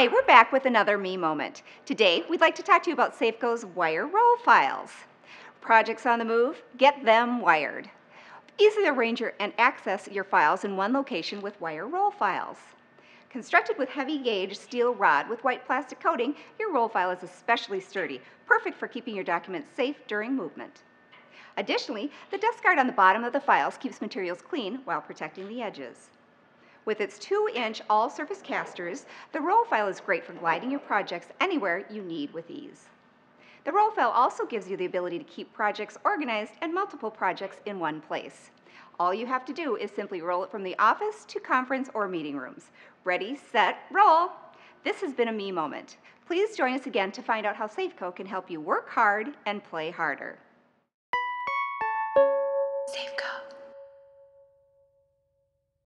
Hi, we're back with another Me Moment. Today, we'd like to talk to you about Safco's wire roll files. Projects on the move, get them wired. Easily arrange and access your files in one location with wire roll files. Constructed with heavy gauge steel rod with white plastic coating, your roll file is especially sturdy, perfect for keeping your documents safe during movement. Additionally, the dust guard on the bottom of the files keeps materials clean while protecting the edges. With its 2-inch all-surface casters, the roll file is great for gliding your projects anywhere you need with ease. The roll file also gives you the ability to keep projects organized and multiple projects in one place. All you have to do is simply roll it from the office to conference or meeting rooms. Ready, set, roll! This has been a me moment. Please join us again to find out how Safco can help you work hard and play harder.